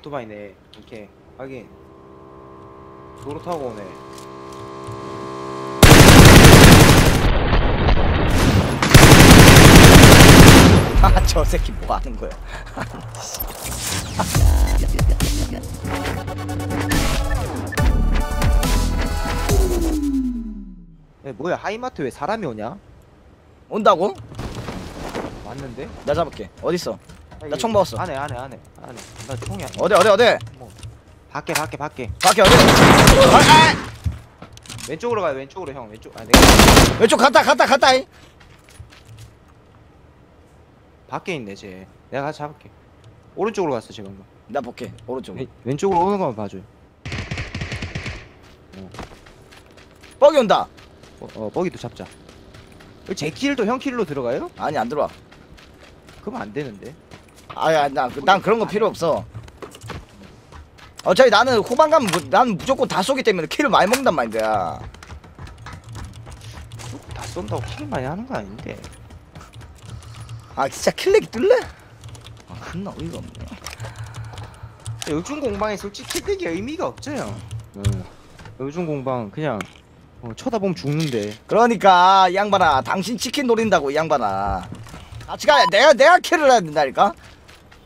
오토바이네. 오케이. 확인. 도로 타고 오네. 아 저 새끼 뭐 하는 거야 야, 뭐야 하이마트 왜 사람이 오냐? 온다고? 왔는데? 나 잡을게 어딨어 아, 나 총 먹었어. 안에 안에 안에 안에. 나 총이 아니야. 어디 어디 어디 밖에 밖에 밖에. 밖에 어디 아, 아! 왼쪽으로 가요 왼쪽으로 형 왼쪽. 아 내가 왼쪽 갔다 갔다 갔다 이. 밖에 있네 쟤. 내가 같이 잡을게. 오른쪽으로 갔어 지금. 나 볼게 오른쪽 왼, 왼쪽으로 오는 거만 봐줘. 뻑이 온다 어, 어 뻐기도 잡자. 제 킬도 형 킬로 들어가요? 아니 안 들어와 그러면 안 되는데. 아야 난, 난 그런 거 필요 없어 어차피 나는 후반 가면 무, 난 무조건 다 쏘기 때문에 킬을 많이 먹는단 말이야 다 쏜다고 킬 많이 하는 거 아닌데. 아 진짜 킬렉이 뜰래? 아 존나 어이가 없네 요즘 공방에 솔직히 킬되기 의미가 없죠 형. 응. 요즘 공방 그냥 어, 쳐다보면 죽는데. 그러니까 이 양반아 당신 치킨 노린다고 이 양반아 같이 가 내가 내가 킬을 해야 된다니까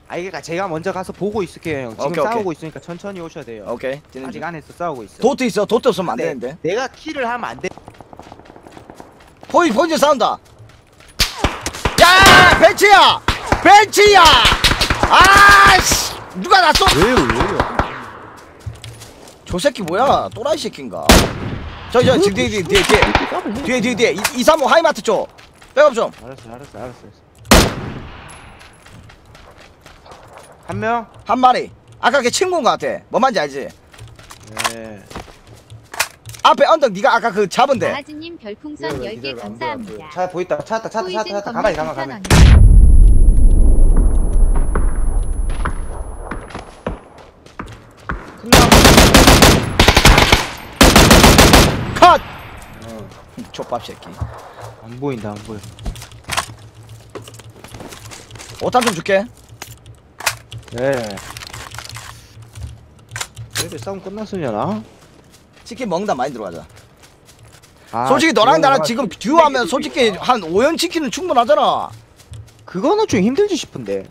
아 이게 제가 먼저 가서 보고 있을게요 형. 지금 오케이, 오케이. 싸우고 있으니까 천천히 오셔야 돼요. 오케이 뛰는 아직 중. 안에서 싸우고 있어. 도트 있어 도트 없으면 안 네, 되는데 내가 킬을 하면 안 돼. 포이 포인트 싸운다 야 벤치야 벤치야 아씨 누가 났어 왜요 왜요? 저 새끼 뭐야 또라이 새끼인가 저기 저기 뒤에 뒤에 뒤에 뒤에 뒤에 뒤에 뒤에 235 하이마트 쪽 백업 좀한 알았어 알았어 알았어. 한 명? 마리 아까 걔 친구인 것 같아 뭔 말인지 알지 네. 앞에 언덕 네가 아까 그 잡은 데 아하즈님 별풍선 10개 감사합니다. 차 보였다 찾았다 찾았다 찾았다 건물 가만히 가만히 가만히 2,000원. 컷 어. 족밥 새끼 안 보인다 안 보여 오탄 좀 줄게 네. 그래도 싸움 끝났으려나? 치킨 먹는다 많이 들어가자. 아, 솔직히 너랑 나랑 지금 듀오하면 솔직히 한 5연 치킨은 충분하잖아. 그거는 좀 힘들지 싶은데.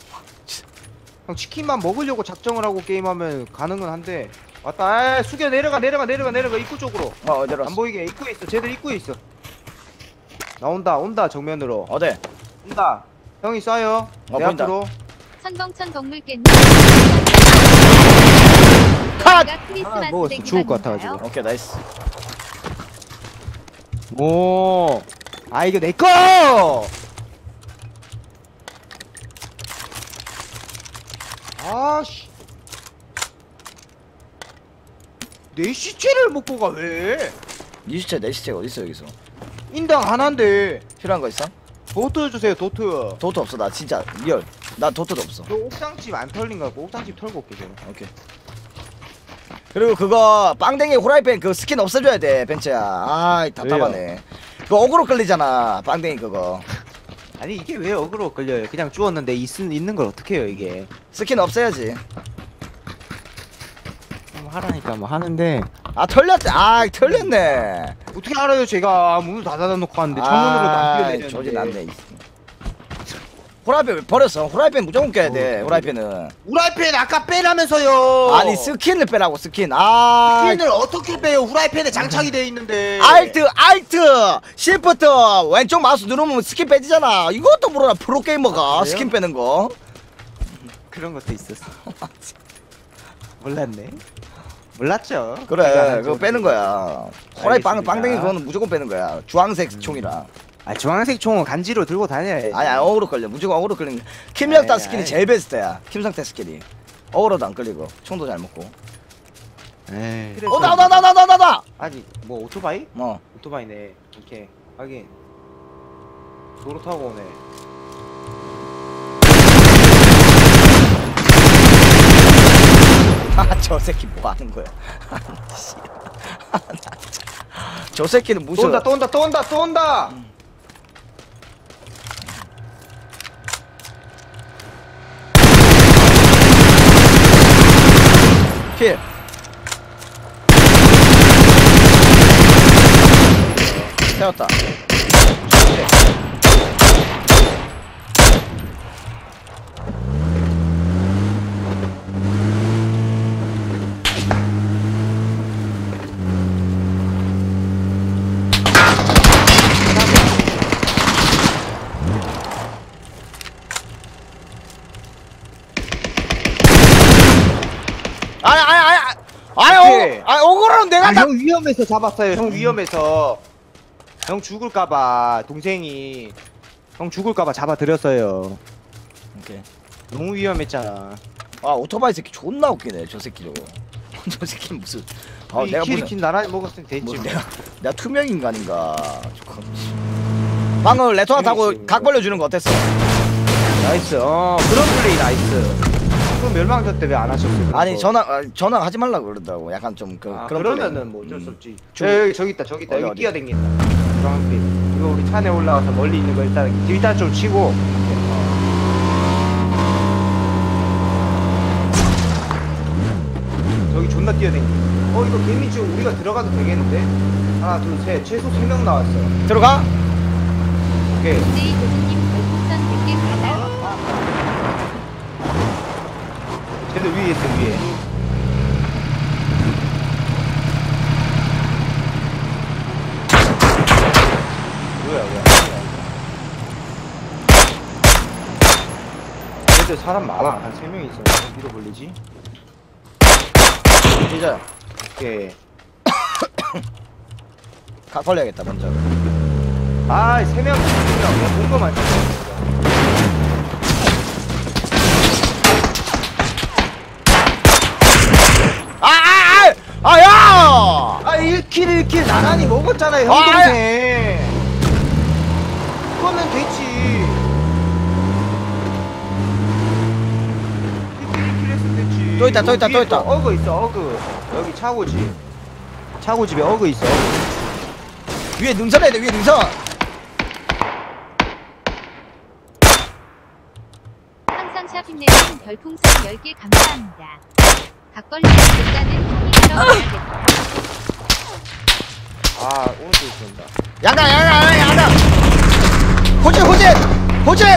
형 치킨만 먹으려고 작정을 하고 게임하면 가능은 한데. 왔다. 에 숙여 내려가 내려가 내려가 내려가. 입구 쪽으로. 어 어디로 안 왔어 보이게. 입구에 있어. 쟤들 입구에 있어. 나온다 온다 정면으로. 어디? 온다. 형이 쏴요. 어, 내 보인다. 앞으로 선봉천 동물깻님. 컷 아, 먹었어. 죽을 것? 같아가지고. 오케이 나이스 오 아 이거 내꺼 아씨 내 시체를 먹고 가 왜 니 시체 내 시체가 어딨어 여기서 인당 하나인데 필요한 거 있어? 도트 주세요 도트. 도트 없어. 나 진짜 real. 나 도트도 없어. 저 옥상집 안 털린 거 같고 옥상집 털고 올게 제가 오케이. 그리고 그거 빵댕이 후라이팬 그 스킨 없애줘야 돼 벤츠야. 아이 답답하네. 그거 어그로 끌리잖아 빵댕이 그거. 아니 이게 왜 어그로 끌려요? 그냥 주웠는데 있, 있는 걸 어떻게 해요 이게? 스킨 없애야지. 뭐 하라니까 뭐 하는데. 아 털렸대 아 털렸네 어떻게 알아요? 제가 문을 다 닫아놓고 왔는데 창문으로도 안아 뛰어내렸는데. 조진 않네 후라이팬 왜 버렸어? 후라이팬 무조건 껴야 돼 어, 후라이팬은. 후라이팬 아까 빼라면서요. 아니 스킨을 빼라고 스킨. 아 스킨을 어떻게 빼요? 후라이팬에 장착이 돼 있는데. Alt Alt! 시프트! 왼쪽 마우스 누르면 스킨 빼지잖아. 이것도 모르나 프로게이머가 그래요? 스킨 빼는 거? 그런 것도 있었어. 몰랐네 몰랐죠. 그래 그거 좀- 빼는 거야. 호라이 빵, 알겠습니다. 빵댕이 그거는 무조건 빼는 거야. 주황색 총이라. 아 주황색 총은 간지로 들고 다녀야지 아니 아니 어그로 걸려. 무조건 어그로 걸리는 거. 김열다 아이, 스킬이 아이. 제일 베스트야. 김상태 스킬이. 어그로도 안 걸리고. 총도 잘 먹고. 에이. 오다 오다 오다 오다 오다 오다 아니 뭐 오토바이? 어. 오토바이네. 오케이. 확인. 도로 타고 오네 아, 저 새끼 뭐 하는 거야? 씨. 저 새끼는 또 무슨 온다 또 온다 또 온다 또 온다 필. 세웠다. 위험해서 잡았어요. 형 위험해서. 형 죽을까봐 동생이 형 죽을까봐 잡아드렸어요. 오케이. 너무 위험했잖아. 아 오토바이 새끼 존나 웃기네 저 새끼 저거 저 새끼 무슨 아 아, 내가 무슨 키리킨 나란히 먹었으면 됐지. 뭐 뭐. 내가 내가 투명 인간인가 조금 방금 레토나 타고. 각 벌려주는 거 어땠어? nice. 어 그런 플레이 nice. 그럼 멸망전 때 왜 안 하셨어요? 아니 거? 전화 아, 전화 하지 말라고 그러더라고 약간 좀 그, 아, 그런 그러면은. 뭐 어쩔 수 음. 없지. 저- 저, 여기 저기 있다 저기 있다 어디, 여기 어디? 뛰어댕긴다. 주황빛. 이거 우리 산에 올라가서 멀리 있는 거 일단 일단 좀 치고. 저기 존나 뛰어댕기. 어 이거 개미 지금 우리가 들어가도 되겠는데? 하나 둘 셋 최소 3명 나왔어. 들어가 오케이. DJ 도수님 별풍선 100개 감사. 쟤들 위에 있어 위에. 뭐야 뭐야. 쟤들 사람 많아 한 3명 있어. 위로 걸리지? 이제 오케이. 각 벌려야겠다 먼저 아 3명 3명 내가 본거만 찍 1kill 1kill 나란히 먹었잖아요 아, 형 동생. 그거면 됐지. 1kill 1kill 했으면 됐지. 또 있다, 또 있다, 또 있다. 어그 있어 어그. 여기 차고집. 차고집에 어그 있어. 위에 능선 해야 돼 위에 능선 항상 별풍선 10개 감사합니다. 각벌리는 일단은 형이 들어가야겠다. 아 오른쪽 있습니다. 양강 양강 양강 호진 호진 호진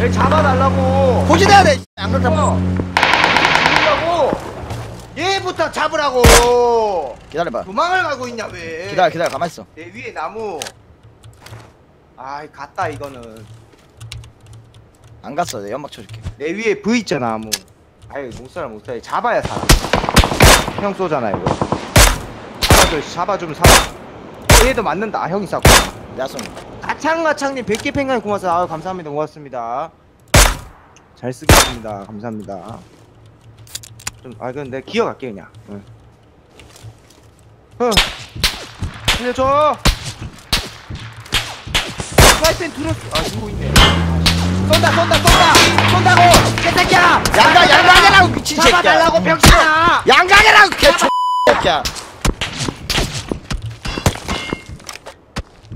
얘 잡아달라고. 호진해야 돼 양강 잡아 잡으라고. 얘부터 잡으라고. 기다려봐 도망을 가고 있냐 왜? 기다려 기다려 가만 있어 내 위에 나무. 아이 갔다 이거는. 안 갔어 내 연막 쳐줄게 내 위에 V 있잖아 나무. 아유 못 살아 못 살아. 잡아야 살아. 형 쏘잖아 이거. 잡아줘 잡아주면 살아. 어, 얘도 맞는다. 아 형이 쐈고. 내가 쏜 가창가창님 100개 팽간이 고맙습니다. 아유 감사합니다 고맙습니다. 잘 쓰겠습니다. 감사합니다. 좀, 아, 그건 내가 기어갈게, 그냥. 응. 어. 살려줘! 프라이팬 들었어. 아, 들고 있네. 쏜다, 쏜다, 쏜다! 쏜다고! 개새끼야! 양강 양강이라고 미친 새끼야 잡아달라고, 병신아! 양강이라고 개초 새끼야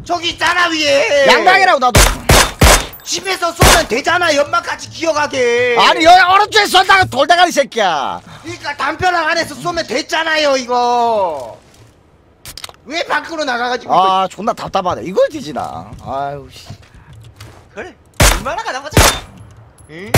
저기 있잖아, 위에! 양강이라고 나도 집에서 쏘면 되잖아, 연막같이 기어가게! 아니 여기 오른쪽에 쏜다고 돌대가리 새끼야 그러니까 담벼락 안에서 쏘면 됐잖아요, 이거! 왜 밖으로 나가가지고. 이거- 아 존나 답답하네 이걸 뒤지나 아유 씨 그래 얼마나 가나 보자 응?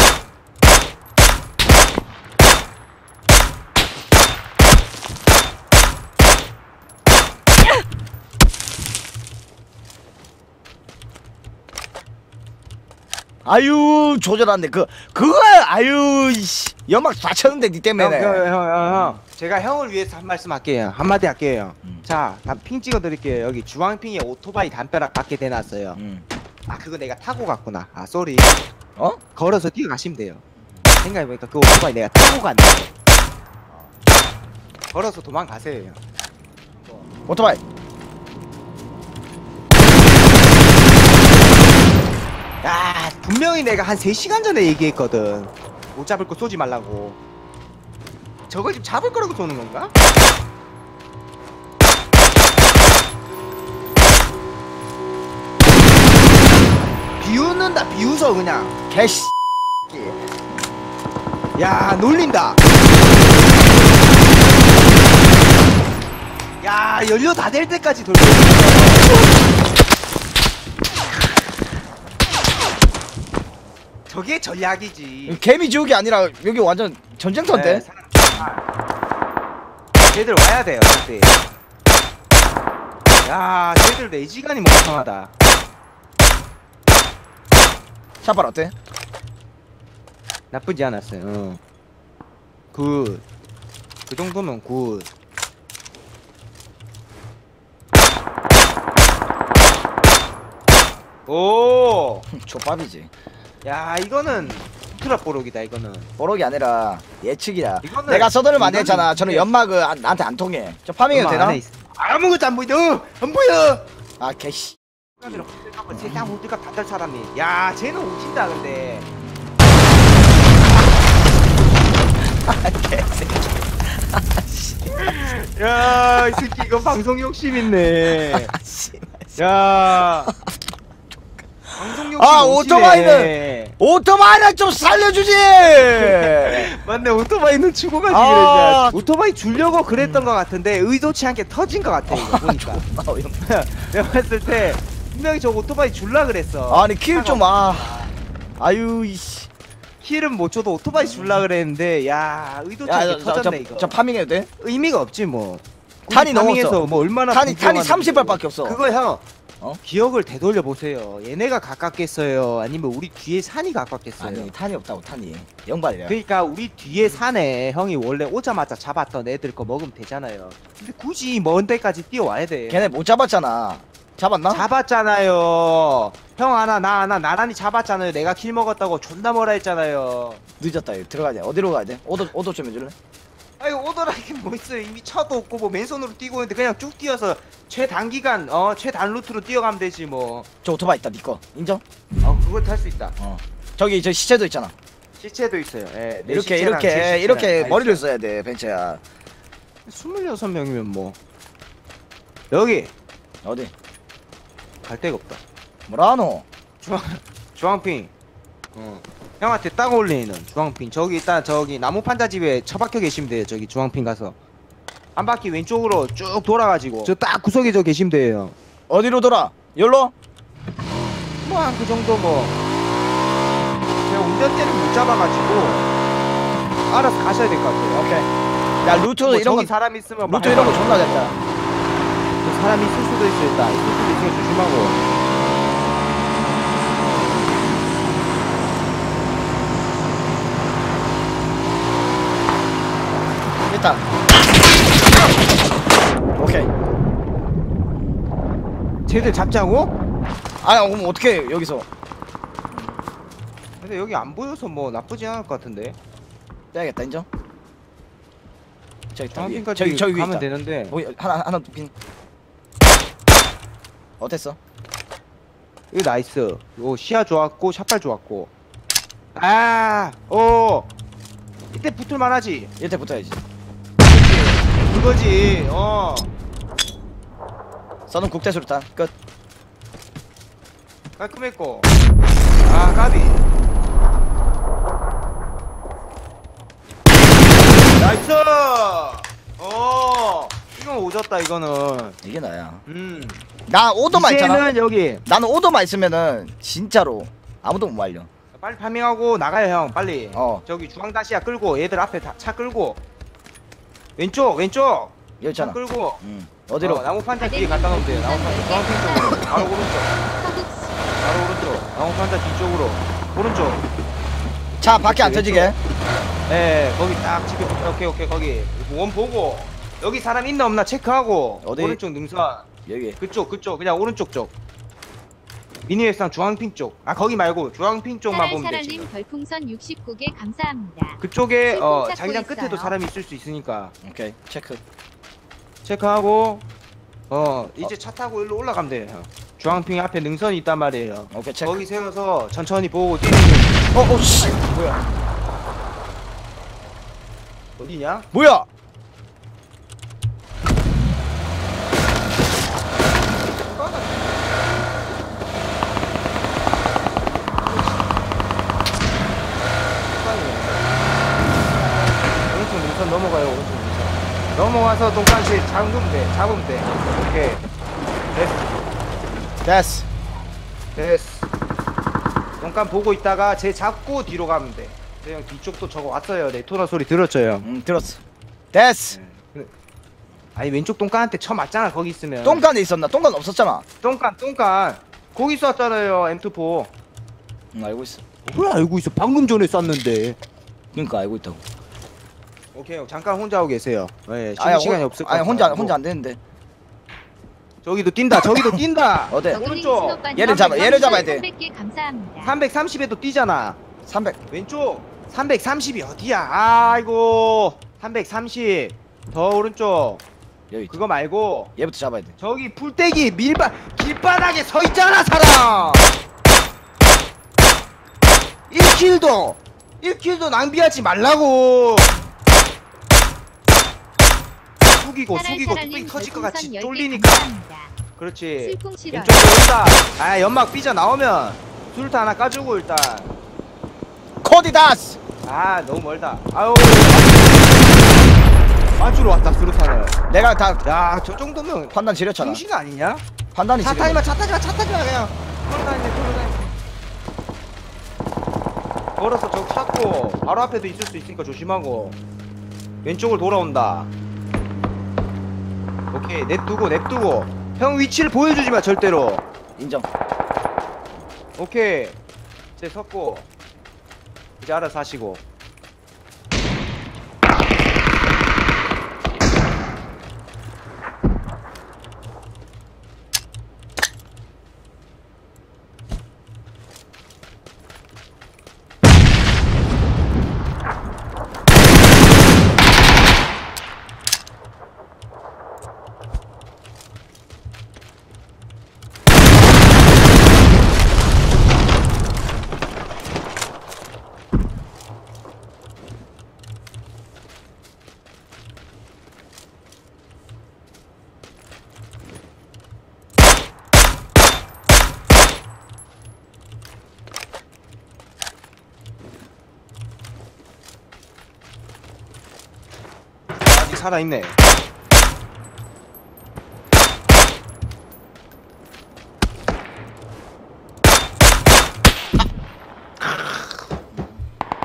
아유 조절한데. 그 그거 아유 씨. 연막 다 쳤는데 니 때문에. 형 형 형형 제가 형을 위해서 한 말씀 할게요. 한마디 할게요. 음. 자핑 찍어 드릴게요. 여기 주황핑에 오토바이 담벼락 밖에 대놨어요. 음. 아 그거 내가 타고 갔구나. 아 sorry. 어? 걸어서 뛰어가시면 돼요. 생각해보니까 그 오토바이 내가 타고 갔네. 걸어서 도망가세요 형. 오토바이. 야 분명히 내가 한 3시간 전에 얘기했거든. 못 잡을 거 쏘지 말라고. 저걸 지금 잡을 거라고 쏘는 건가? 비웃는다 비웃어 그냥. 개씨 야 놀린다. 야 연료 다 될 때까지 돌려 저게 전략이지 개미 지옥이 아니라 여기 완전 전쟁터인데 네, 사람- 아. 쟤들 와야 돼요 그때 야 쟤들 내 시간이 멍청하다 샷발 어때? 나쁘지 않았어요 어. good 그 정도면 good 오! 족밥이지 야 이거는 트라 뽀록이다 이거는. 뽀록이 아니라 예측이야. 이거는- 내가 서든을 많이 이거는 했잖아. 저는 연막을 안- 나한테 안 통해. 저 farming해도 되나? 아무것도 안 보여 안 보여. 아 개씨. 세상 모두가 다들 사람이. 야 쟤는 오진다 근데. 야이 새끼 이거 방송 욕심 있네. 야 방송 욕심 아, 오지네. 오토바이는- 오토바이는 좀 살려주지 맞네 오토바이는 주고 가지 아. 그랬냐 오토바이 주려고 그랬던 것 같은데 의도치 않게 터진 것 같아 이거 보니까 내가 봤을 때 분명히 저 오토바이 줄라 그랬어 아니 kill 좀 아. 아유 이씨. kill은 못 줘도 오토바이 줄라 그랬는데 야 의도치 야, 않게 저, 터졌네 저, 이거 저 farming해도 돼? 의미가 없지 뭐 탄이 넘었어. 뭐 얼마나 탄이 탄이 부족한지. 30발밖에 없어. 그거 형 어? 기억을 되돌려 보세요 얘네가 가깝겠어요 아니면 우리 뒤에 산이 가깝겠어요 아니 탄이 없다고 탄이. 영발이야. 그러니까 우리 뒤에 산에 형이 원래 오자마자 잡았던 애들 거 먹으면 되잖아요. 근데 굳이 먼 데까지 뛰어와야 돼. 걔네 못 잡았잖아. 잡았나? 잡았잖아요. 형 하나 나 하나 나란히 잡았잖아요. 내가 kill 먹었다고 존나 뭐라 했잖아요. 늦었다. 들어가자. 어디로 가야 돼? 오더 오더 좀 해줄래? 아이 오더라게 뭐 있어요. 이미 차도 없고 뭐 맨손으로 뛰고 있는데 그냥 쭉 뛰어서 최단기간 어 최단 루트로 뛰어가면 되지 뭐. 저 오토바이 있다. 니꺼 인정? 어 그걸 탈 수 있다. 어. 저기 저 시체도 있잖아. 시체도 있어요. 예, 내 이렇게 시체랑 제 이렇게 시체랑 이렇게 다 머리를 있어요. 써야 돼 벤츠야. 26명이면 뭐 여기 어디? 갈 데가 없다. 뭐라노? 주황 주황핑. 어. 형한테 딱 어울리는 주황핑. 저기 일단 저기 나무 판자 집에 처박혀 계시면 돼요. 저기 주황핑 가서 한 바퀴 왼쪽으로 쭉 돌아가지고 저 딱 구석에 저 계시면 돼요. 어디로 돌아? 열로? 뭐 한 그 정도 뭐 제가 운전대를 못 잡아가지고 알아서 가셔야 될 것 같아요. 오케이. 야 루트 뭐 이런 거 사람 있으면 뭐 루트 이런 거 존나 됐다. 사람 있을 수도 있어 일단 있을 수도 있으니까 조심하고. 일단. 오케이. 쟤들 잡자고? 아 그럼 어떻게 해, 여기서? 근데 여기 안 보여서 뭐 나쁘지 않을 것 같은데. 떼야겠다 인정? 저기 있다 위에. 저기 저기 위에 가면 있다. 되는데. 뭐 하나 하나 핀. 어땠어? 이거 나이스. 요 시야 좋았고 샷발 좋았고. 아, 오. 이때 붙을 만 하지. 이때 붙어야지. 그거지. 어. 써는 국대 수류탄 끝. 깔끔했고. 아, 까비. nice. 어. 이건 오졌다 이거는. 이게 나야. 음. 나 오더만 있잖아. 이제는 여기 나는 오더만 있으면은 진짜로 아무도 못 말려. 빨리 farming하고 나가요 형 빨리. 어. 저기 중앙 다시야 끌고 얘들 앞에 다, 차 끌고. 왼쪽 왼쪽. 여기 차 있잖아. 끌고. 응. 어디로? 어, 나무 판자 뒤에 갖다 놓으면 돼요. 나무 판자 중앙 쪽으로. 바로 오른쪽. 바로 오른쪽. 나무 판자 뒤쪽으로. 오른쪽. 차 밖에 안. 터지게. 예, 거기 딱 붙어. 오케이 오케이 거기. 원 보고 여기 사람 있나 없나 체크하고. 어디? 오른쪽 능선. 여기. 그쪽 그쪽 그냥 오른쪽 쪽. 미니회상 주황핑 쪽. 아 거기 말고 주황핑 쪽만 보면 돼. 지금. 사랄사라님 별풍선 69개 감사합니다. 그쪽에 실종 어 자기장 있어요. 끝에도 사람이 있을 수 있으니까 오케이 체크. 체크하고 어 이제 차 타고 일로 올라가면 돼요. 형. 주황핑 앞에 능선이 있단 말이에요. 오케이 체크. 거기 세워서 천천히 보고 뛰는 게 어, 어, 씨. 뭐야? 어디냐? 뭐야? 오른쪽 능선 넘어가요 오른쪽 능선 넘어 와서 동간씨 잡으면 돼 잡으면 돼. 오케이. 됐어. 됐어. 됐어. 동간 보고 있다가 쟤 잡고 뒤로 가면 돼. 네, 형 뒤쪽도 저거 왔어요. 네토나 소리 들었죠 형? 응 들었어. 됐어. 아니 왼쪽 똥간한테 쳐 맞잖아 거기 있으면. 똥간에 있었나? 똥간 없었잖아. 똥간 똥간. 거기 쐈잖아요 M24 응 알고 있어. 왜 알고 있어? 방금 전에 쐈는데. 그러니까 알고 있다고 오케이 형 잠깐 혼자 하고 계세요. 예 쉬는 아니, 시간이 혼- 없을 것 아니 같아요 혼자 혼자 안 되는데. 저기도 뛴다 저기도 뛴다. 어때? 오른쪽. 얘를 잡아, 얘를 잡아야 돼. 300개 감사합니다. 330에도 뛰잖아. 300 왼쪽. 330이 어디야? 아이고. 330 더 오른쪽. 여기 있다. 그거 말고. 얘부터 잡아야 돼. 저기 풀떼기 밀바 길바닥에 서 있잖아 사람. 1킬도. 1킬도 낭비하지 말라고 숙이고 숙이고 뚝배기 터질 것 같이 별풍선 10개 쫄리니까. 그렇지. 왼쪽으로 온다. 아 연막 삐져 나오면 수류탄 하나 까주고 일단. 코디다스! 아 너무 멀다. 아유. 맞주로 왔다 수류탄을. 내가 다야저 정도면 판단 지렸잖아. 중식 아니냐? 판단이 차 지렸 타지마 차 타지마 차 타지마 그냥. 걸어 다니네 걸어 다니네. 걸어서 저거 찾고 바로 앞에도 있을 수 있으니까 조심하고 왼쪽을 돌아온다 오케이 냅두고 냅두고. 형 위치를 보여주지 마 절대로. 인정. 오케이. 이제 섰고. 이제 알아서 하시고 살아있네.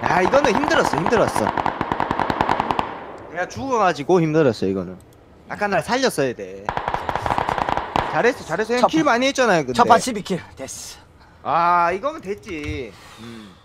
아 이거는 힘들었어 힘들었어. 내가 죽어가지고 힘들었어 이거는. 아까 날 살렸어야 돼. 잘했어 잘했어. 첫 형킬 많이 했잖아요 근데. 첫판 12킬. 됐어. 아 이거면 됐지. 음.